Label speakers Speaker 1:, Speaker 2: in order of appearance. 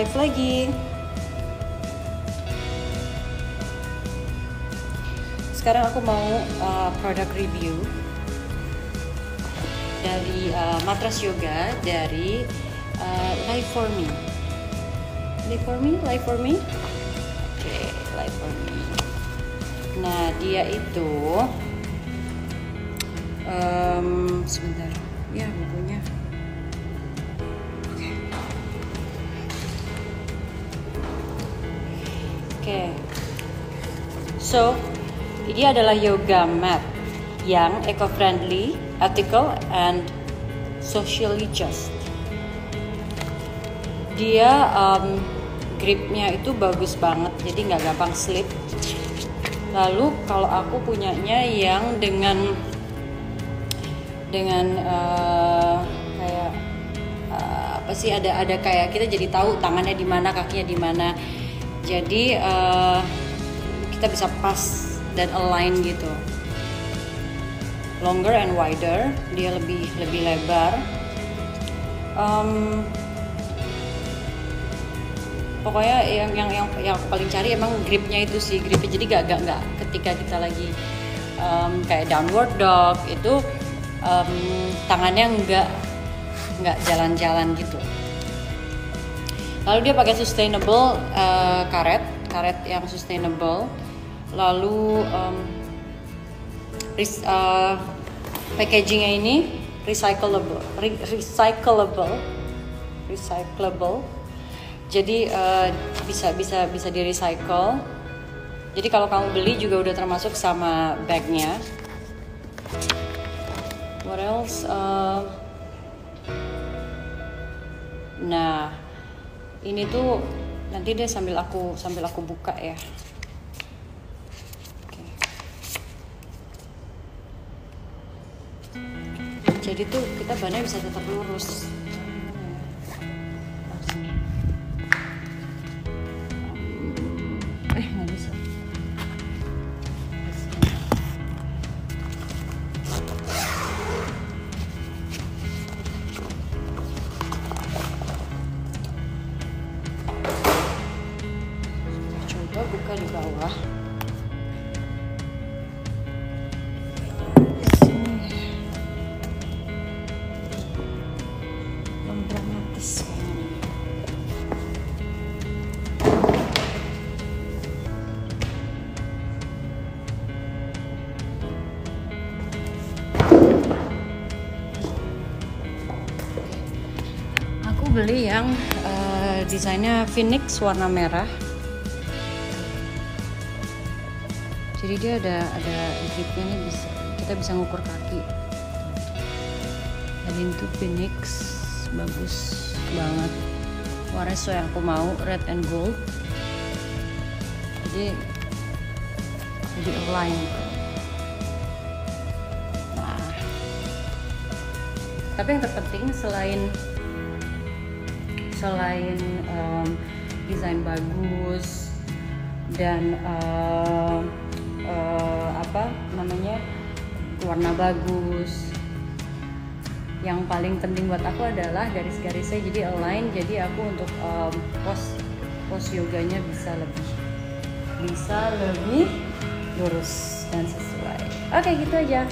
Speaker 1: live lagi. Sekarang aku mau uh, product review dari uh, matras yoga dari uh, Life for Me. Life for Me, Life for Me. Oke, okay, Life for Me. Nah, dia itu um, sebentar. Ya, bukunya. Okay. So, ini adalah yoga mat yang eco-friendly, ethical, and socially just. Dia um, gripnya itu bagus banget, jadi nggak gampang slip. Lalu kalau aku punyanya yang dengan dengan uh, kayak uh, apa sih ada ada kayak kita jadi tahu tangannya di mana, kakinya di mana. Jadi uh, kita bisa pas dan align gitu. Longer and wider dia lebih lebih lebar. Um, pokoknya yang yang yang yang paling cari emang gripnya itu sih gripnya. Jadi gak gak gak ketika kita lagi um, kayak downward dog itu um, tangannya nggak nggak jalan-jalan gitu lalu dia pakai sustainable uh, karet karet yang sustainable. Lalu um, uh, packagingnya ini recyclable re recyclable recyclable. Jadi uh, bisa bisa bisa di recycle jadi kalau kamu beli juga udah termasuk sama bagnya. What else uh, nah ini tuh nanti deh sambil aku sambil aku buka ya. Jadi tuh kita bannya bisa tetap lurus beli yang uh, desainnya Phoenix warna merah. Jadi dia ada ada gripnya nih bisa kita bisa ngukur kaki. Dan itu Phoenix bagus banget. Warna sesuai yang aku mau red and gold. Jadi jadi align. Nah, tapi yang terpenting selain selain um, desain bagus dan uh, uh, apa namanya warna bagus. Yang paling penting buat aku adalah garis-garisnya jadi align jadi aku untuk um, pos pos yoganya bisa lebih bisa lebih lurus dan sesuai. Oke gitu aja